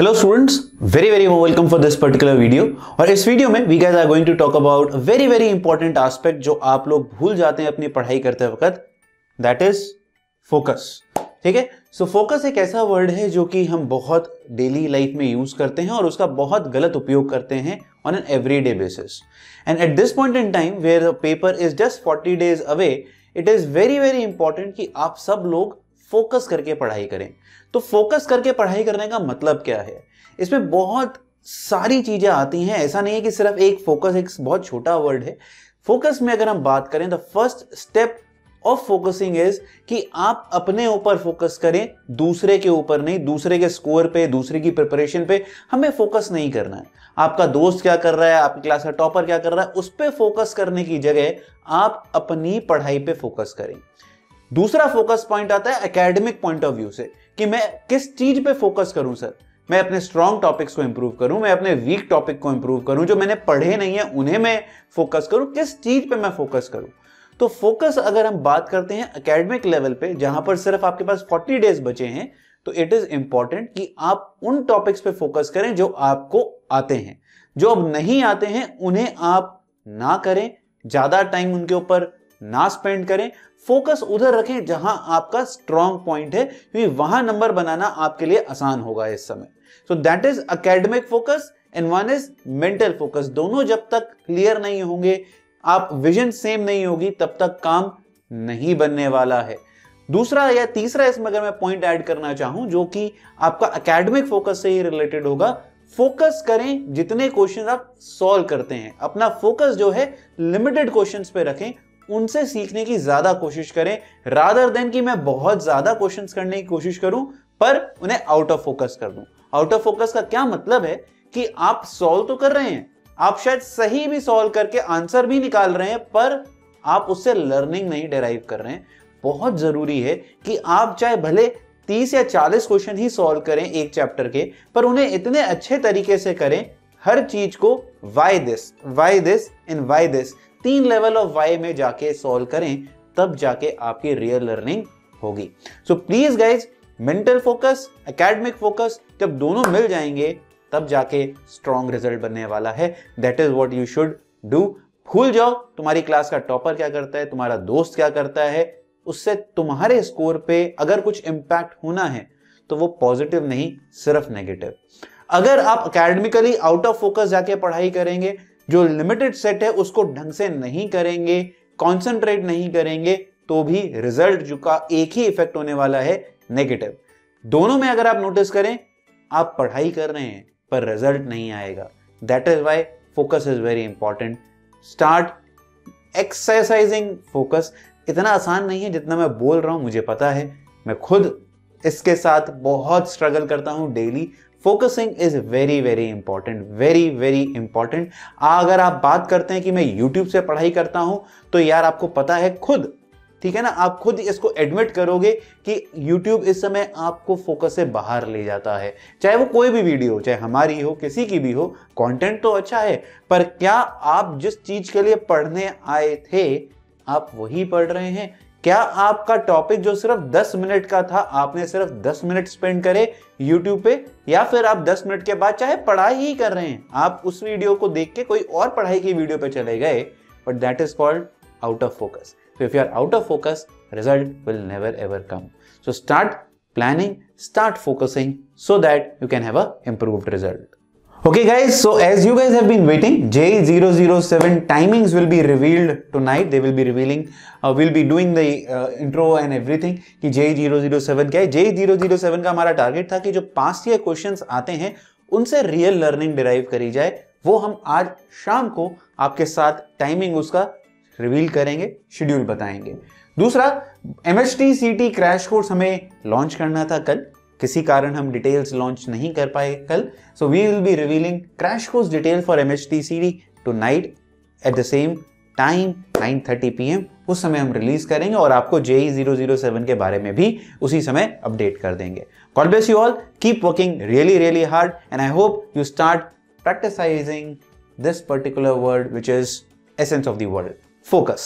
Hello students very very welcome for this particular video और इस वीडियो में we guys are going to talk about very very important aspect जो आप लोग भूल जाते हैं अपनी पढ़ाई करते वक्त दैट इज़ फोकस ठीक है? सो फोकस एक ऐसा वर्ड है जो कि हम बहुत डेली लाइफ में यूज़ करते हैं और उसका बहुत गलत उपयोग करते हैं on an every day basis and at this point in time where paper is just forty days away it is very very important कि आप सब लोग फोकस करके पढ़ाई करें। तो फोकस करके पढ़ाई करने का मतलब क्या है? इसमें बहुत सारी चीज़ें आती हैं। ऐसा नहीं है कि सिर्फ़ एक फोकस, एक बहुत छोटा वर्ड है। फोकस में अगर हम बात करें तो first step of focusing is कि आप अपने ऊपर फोकस करें, दूसरे के ऊपर नहीं, दूसरे के स्कोर पे, दूसरे की प्रिपरेशन पे। हमें फोकस नहीं करना है। आपका दोस्त क्या कर रहा है, आपकी क्लास का टॉपर क्या कर रहा है, उस पर फोकस करने की जगह आप अपनी पढ़ाई पे फोकस करें। दूसरा फोकस पॉइंट आता है एकेडमिक पॉइंट ऑफ़ व्यू से, कि मैं किस चीज़ पे फोकस करूँ सर मैं अपने स्ट्रॉन्ग टॉपिक्स को इंप्रूव करूँ, मैं अपने वीक टॉपिक को इंप्रूव करूँ, जो मैंने पढ़े नहीं है, उन्हें मैं फोकस करूँ, किस चीज़ पे मैं फोकस करूँ? तो फोकस अगर हम बात करते हैं एकेडमिक लेवल पे, जहाँ पर सिर्फ़ आपके पास 40 डेज़ बचे हैं तो इट इज़ इंपॉर्टेंट कि आप उन टॉपिक्स पे फोकस करें जो आपको आते हैं। जो अब नहीं आते हैं, उन्हें आप ना करें, ज़्यादा टाइम उनके ऊपर ना स्पेंड करें फोकस उधर रखें जहाँ आपका स्ट्रॉन्ग पॉइंट है, क्योंकि वहाँ नंबर बनाना आपके लिए आसान होगा इस समय। So that is academic focus and one is mental focus दोनों जब तक क्लियर नहीं होंगे, आप विजन सेम नहीं होगी, तब तक काम नहीं बनने वाला है। दूसरा या तीसरा इसमें अगर मैं पॉइंट ऐड करना चाहूँ, जो कि आपका एकेडमिक फोकस से ही रिलेटेड होगा फोकस करें जितने क्वेश्चन आप सॉल्व करते हैं। अपना फोकस जो है लिमिटेड क्वेश्चंस पे रखें उनसे सीखने की ज़्यादा कोशिश करें रादर देन कि मैं बहुत ज़्यादा क्वेश्चन करने की कोशिश करूँ, पर उन्हें आउट ऑफ़ फोकस कर दूँ। आउट ऑफ़ फोकस का क्या मतलब है कि आप सॉल्व तो कर रहे हैं, आप शायद सही भी सॉल्व करके आंसर भी निकाल रहे हैं, पर आप उससे लर्निंग नहीं डेराइव कर रहे हैं। बहुत ज़रूरी है कि आप चाहे भले 30 या 40 क्वेश्चन ही सॉल्व करें एक चैप्टर के, पर उन्हें इतने अच्छे तरीके से करें, हर चीज़ को why this why this and why this तीन लेवल ऑफ़ वाई में जाके सॉल्व करें, तब जाके आपकी रियल लर्निंग होगी। So please guys mental focus academic focus जब दोनों मिल जाएँगे, तब जाके स्ट्रॉन्ग रिज़ल्ट बनने वाला है। That is what you should do भूल जाओ, तुम्हारी क्लास का टॉपर क्या करता है, तुम्हारा दोस्त क्या करता है, उससे तुम्हारे स्कोर पे अगर कुछ इंपैक्ट होना है तो वो पॉजिटिव नहीं, सिर्फ़ नेगेटिव अगर आप अकेडमिकली आउट ऑफ़ फोकस जाके पढ़ाई करेंगे जो लिमिटेड सेट है, उसको ढंग से नहीं करेंगे कॉन्सेंट्रेट नहीं करेंगे तो भी रिज़ल्ट जो का एक ही इफ़ेक्ट होने वाला है नेगेटिव दोनों में अगर आप नोटिस करें, आप पढ़ाई कर रहे हैं, पर रिज़ल्ट नहीं आएगा. That is why focus is very important start exercising focus इतना आसान नहीं है जितना मैं बोल रहा हूँ, मुझे पता है. मैं खुद इसके साथ बहुत स्ट्रगल करता हूँ daily focusing is very very important very very important अगर आप बात करते हैं कि मैं यूट्यूब से पढ़ाई करता हूँ तो यार आपको पता है खुद, ठीक है ना? आप खुद इसको एडमिट करोगे कि YouTube इस समय आपको फोकस से बाहर ले जाता है। चाहे वो कोई भी वीडियो हो, चाहे हमारी हो, किसी की भी हो कंटेंट तो अच्छा है, पर क्या आप जिस चीज़ के लिए पढ़ने आए थे, आप वही पढ़ रहे हैं? क्या आपका टॉपिक जो सिर्फ़ 10 मिनट का था, आपने सिर्फ़ 10 मिनट स्पेंड करे YouTube पे? या फिर आप 10 मिनट के बाद चाहे पढ़ाई ही कर रहे हैं, आप उस वीडियो को देख के कोई और पढ़ाई की वीडियो पे चले गए but that is called out of focus if you are out of focus result will never ever come so start planning start focusing so that you can have a improved result Okay guys, so as you guys have been waiting, J007 timings will be revealed tonight. They will be revealing, uh, we'll be doing the uh, intro and everything कि J007 क्या है J007 का हमारा target था कि जो past year questions आते हैं उनसे रियल लर्निंग डिराइव करी जाए वो हम आज शाम को आपके साथ टाइमिंग उसका रिवील करेंगे शेड्यूल बताएँगे दूसरा सी टी क्रैश कोर्स हमें लॉन्च करना था कल किसी कारण हम डिटेल्स लॉन्च नहीं कर पाए कल so we will be revealing crash course detail for M H T C D tonight at the same time 9:30 PM उस समय हम रिलीज़ करेंगे और आपको जेई ज़ीरो ज़ीरो सेवन के बारे में भी उसी समय अपडेट कर देंगे। God bless you all keep working really really hard and I hope you start practicising this particular word which is essence of the world focus.